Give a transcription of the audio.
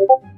고고